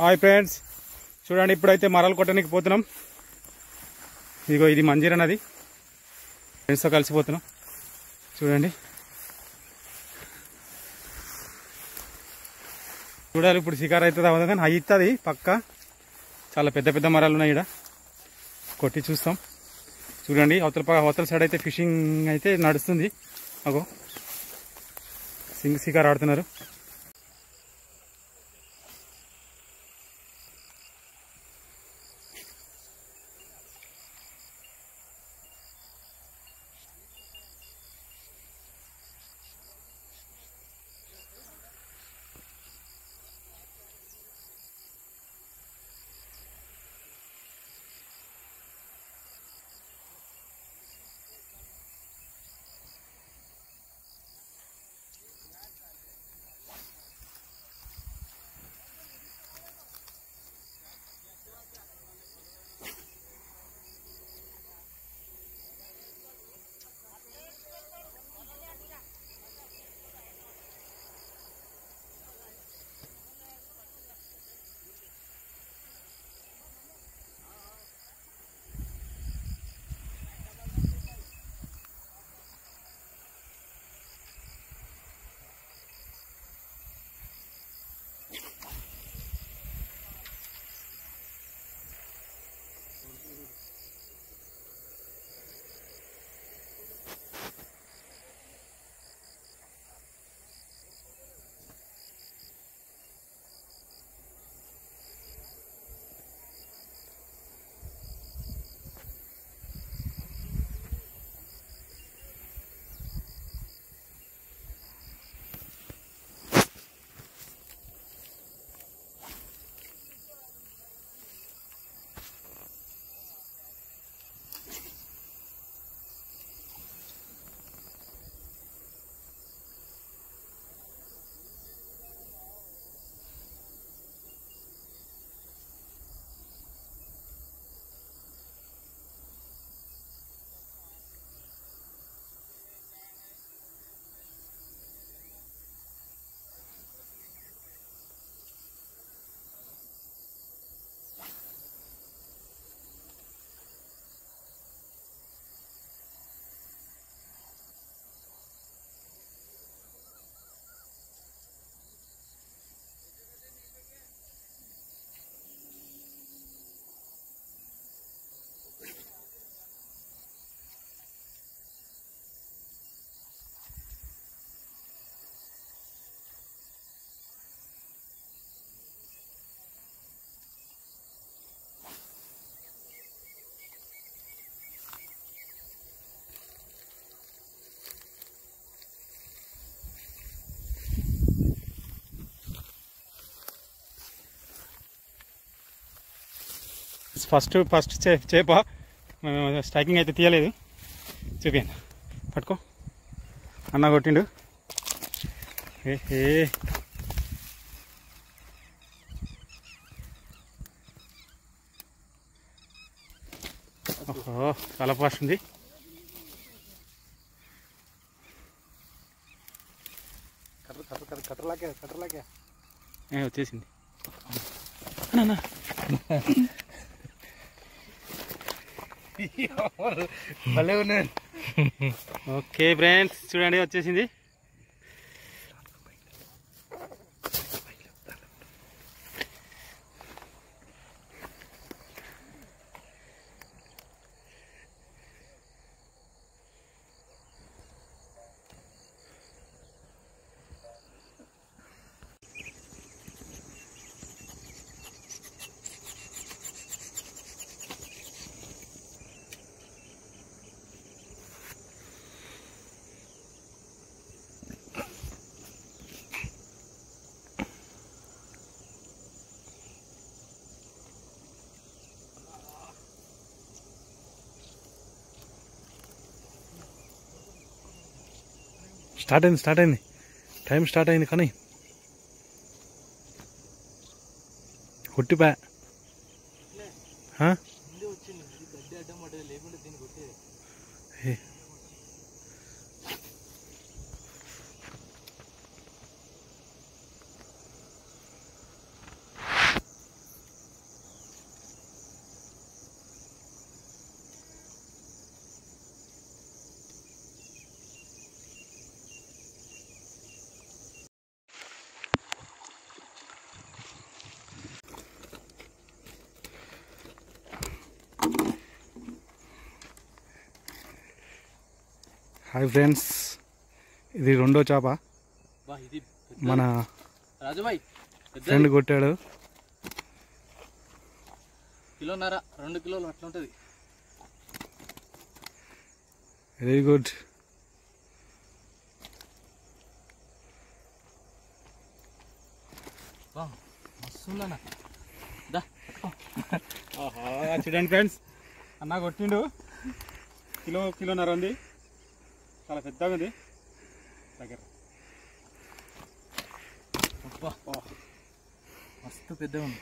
Hi friends. చూడండి ఇప్పుడైతే మరలు కొట్టడానికి పోతున్నాం. ఇదిగో ఇది మంజీరా నది ఫ్రెండ్స్తో కలిసిపోతున్నాం చూడండి. చూడాలి ఇప్పుడు షికార్ అవుతుంది అవ్వదు కానీ ఇస్తుంది పక్క. చాలా పెద్ద పెద్ద మరాలు ఉన్నాయి ఇక్కడ కొట్టి చూస్తాం. చూడండి అవతల పక్క అవతల సైడ్ అయితే ఫిషింగ్ అయితే నడుస్తుంది. అగో. సింగ్ షికార్ ఆడుతున్నారు. ఫస్ట్ ఫస్ట్ చే చేప. మేము స్ట్రైకింగ్ అయితే తీయలేదు. చూపాను పట్టుకో. అన్న కొట్టిండు. ఏ ఓహో చాలా ఫాస్ట్ ఉంది. వచ్చేసింది. అన్న. భలే ఉన్నాయి ఓకే ఫ్రెండ్స్ చూడండి వచ్చేసింది. స్టార్ట్ అయింది స్టార్ట్ అయింది. టైం స్టార్ట్ అయింది కానీ. కొట్టిపా ఏ. హాయ్ ఫ్రెండ్స్ ఇది రెండో చేప. మన ఫ్రెండ్ కొట్టాడు. కిలోన్నర రెండు కిలోలు అట్లా ఉంటుంది. వెరీ గుడ్ చూడండి ఫ్రెండ్స్. అన్న కొట్టిండు. కిలో కిలోన్నర ఉంది. చాలా పెద్దగా ఉంది. దగ్గర. మస్తు పెద్ద ఉంది.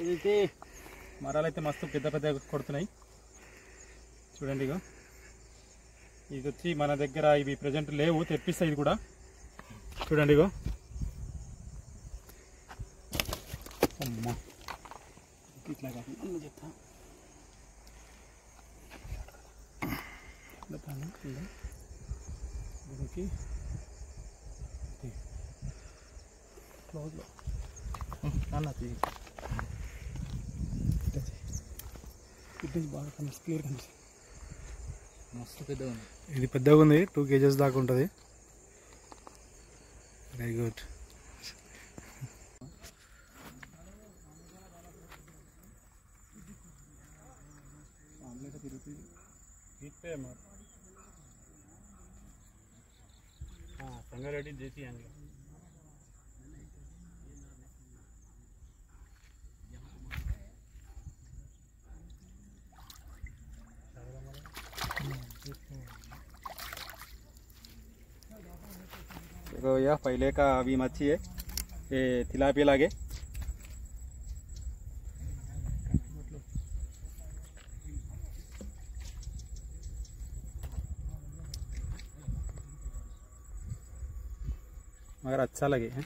ఏదైతే మరాలు అయితే మస్తు పెద్ద పెద్ద కొడుతున్నాయి. చూడండి ఇగో. ఇది వచ్చి మన దగ్గర ఇవి ప్రజెంట్ లేవు తెప్పిస్తాయి ఇది కూడా. చూడండి ఇగో. అమ్మా. ఇట్లా కాదు అన్న ఇది పెద్దగా ఉంది టూ కేజెస్ దాకా ఉంటుంది. వెరీ గుడ్ సంగారెడ్డి దేశీ అండి देखो भैया पहले का अभी मच्छी है ये तिलापिया लागे मगर अच्छा लगे हैं।